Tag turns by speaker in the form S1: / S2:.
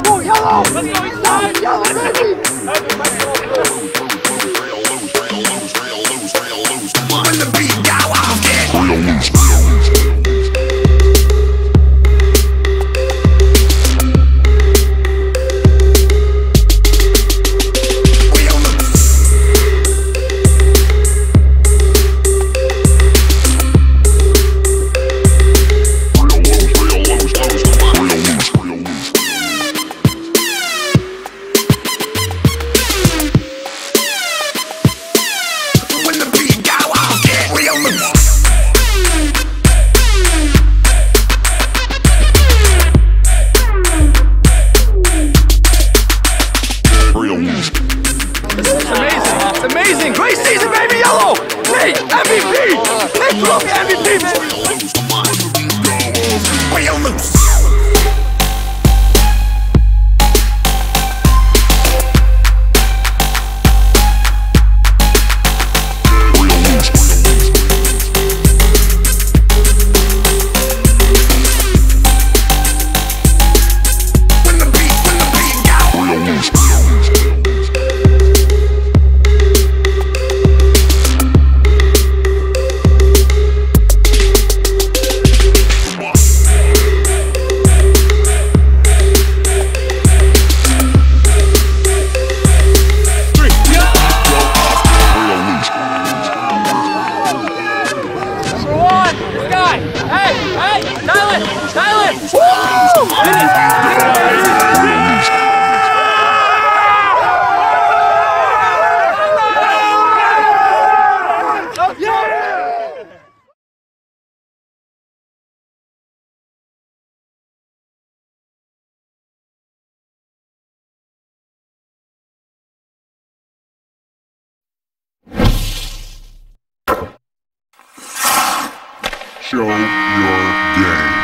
S1: Go yellow! Let's go inside! Yellow, baby!
S2: When the beat go off, get
S1: amazing! Great season, baby! Yellow! Nate, MVP! Nate Trophy MVP,
S3: Show your game.